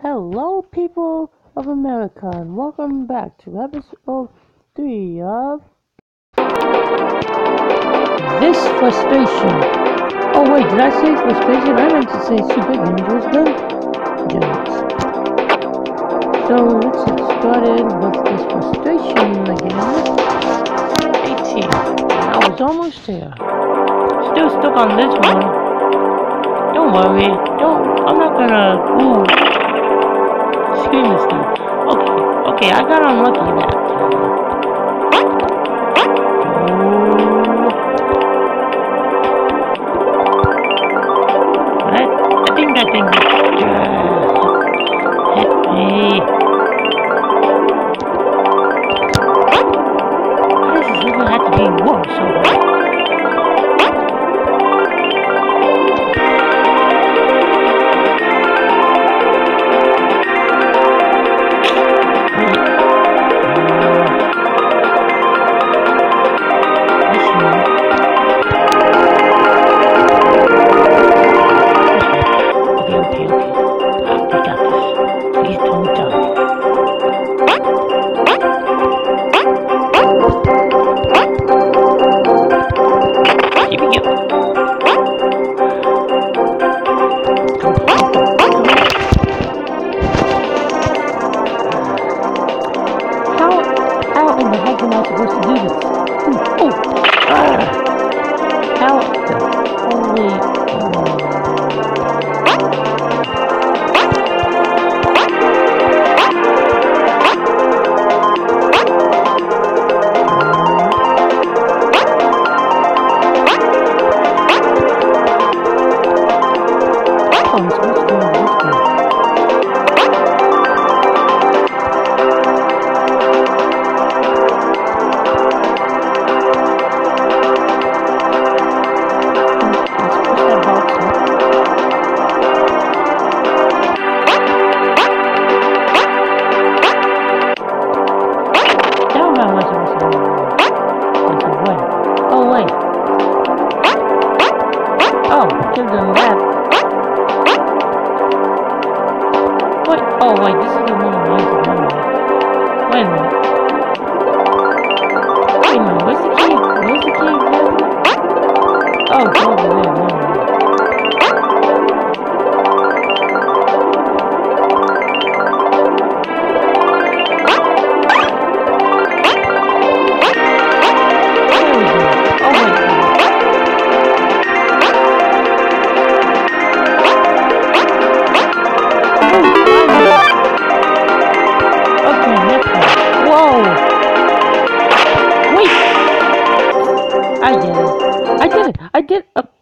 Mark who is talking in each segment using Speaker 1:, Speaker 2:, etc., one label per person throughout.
Speaker 1: Hello, people of America, and welcome back to episode 3 of This Frustration. Oh, wait, did I say frustration? I meant to say super dangerous dungeons. So, let's get started with this frustration again. 18. I was almost there. Still stuck on this one. Don't worry. Don't. I'm not gonna. Ooh extremist. Okay, okay, I got unlucky that time. get a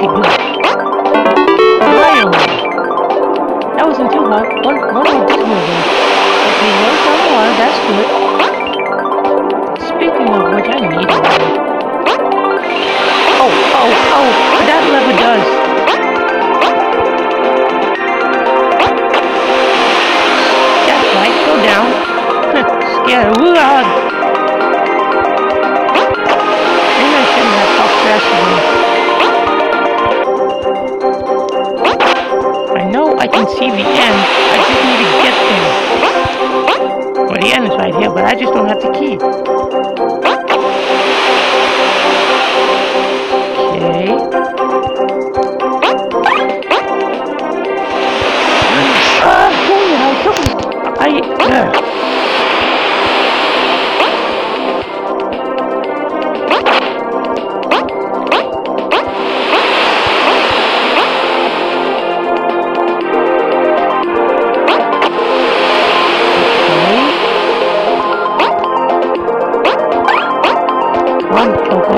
Speaker 1: Good. Finally. That wasn't too hard. One, one more this movie. Okay, one from one. That's good. Speaking of which, I need one. Oh, oh, oh, but that lever does. That's right, go down. Scared. Ooh,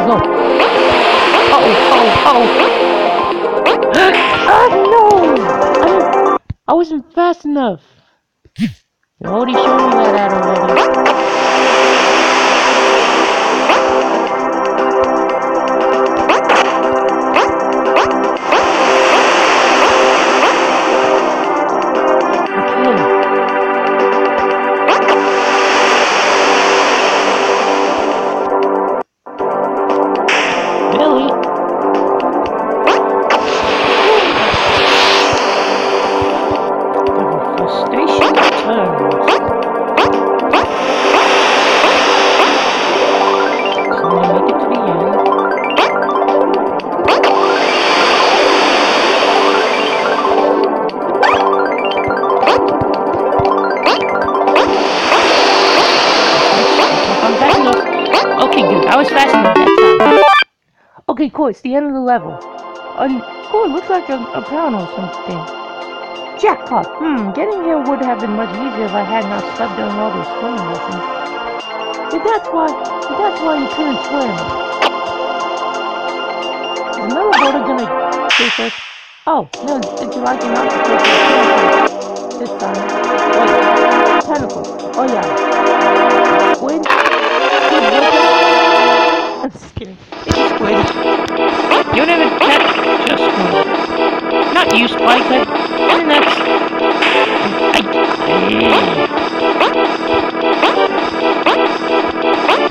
Speaker 1: go. Oh, oh, ah, no! I wasn't fast enough. You already showed me that ad already. Was enough that. Okay, cool. It's the end of the level. Um, cool. It looks like a, a crown or something. Jackpot. Hmm. Getting here would have been much easier if I had not slept during all those swimming lessons. But that's why. But that's why you couldn't swim. Is another boater gonna chase us? Oh no! You like not to chase us this time? Wait. Tentacle. Oh yeah. Squid. Squid. I'm just kidding. It's squid. You never catch a squid. Not you, Spike. I, I mean, that's. I, I,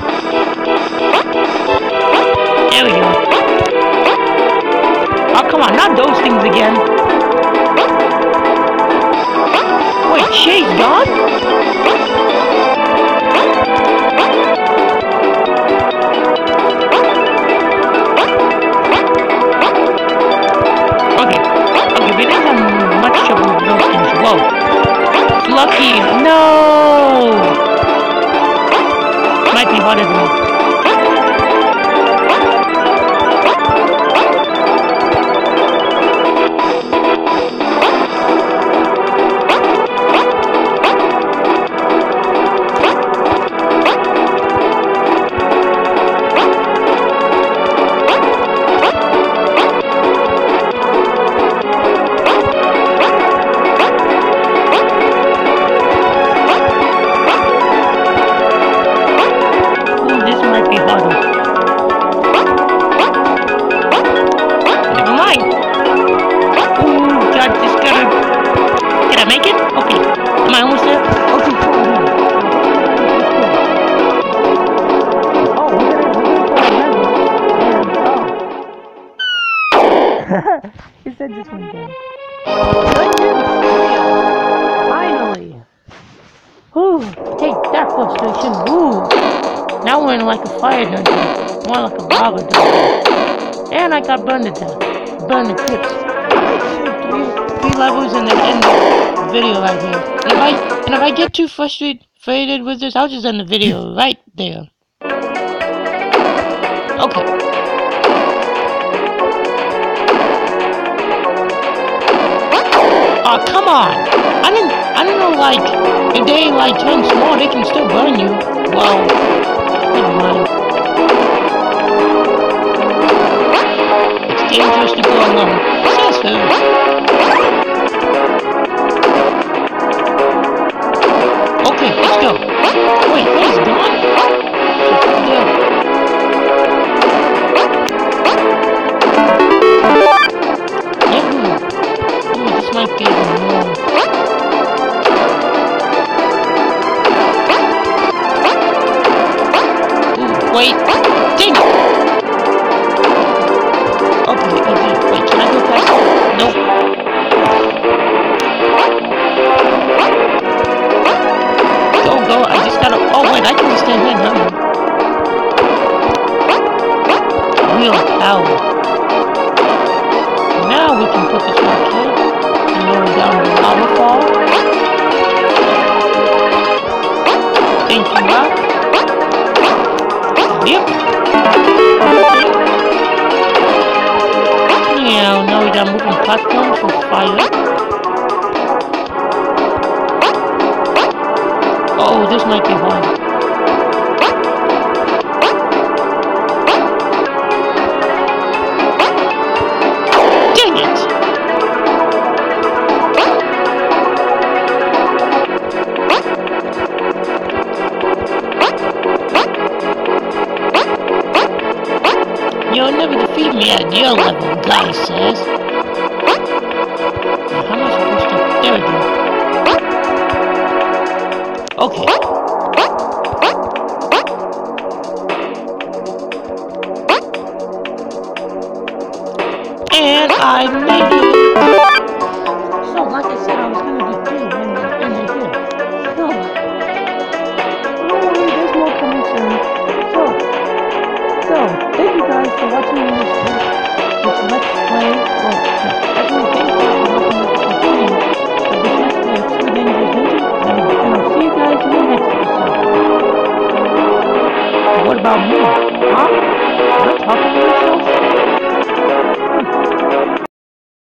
Speaker 1: Ivan Ivanov. He said this one down. Finally! Whew, take that frustration. Woo! Now we're in like a fire dungeon. More like a lava dungeon. And I got burned to death. Burned to crisp. Three, three levels and then end the video right here. And if I, and if I get too frustrated with this, I'll just end the video right there. Okay. Oh, come on! I didn't, I didn't know, like, if they, like, turn small, they can still burn you. Well, never mind. It's dangerous to go alone. Says who? Okay, let's go. Wait, wait, it's wait. Okay, wait, can I go it? Nope. Go, go, I just gotta, oh wait, I can just stand here power. The. Thank you, rock. Yep. Yeah, now we got moving platforms for fire. Oh, this might be hard. Me at your level, guy.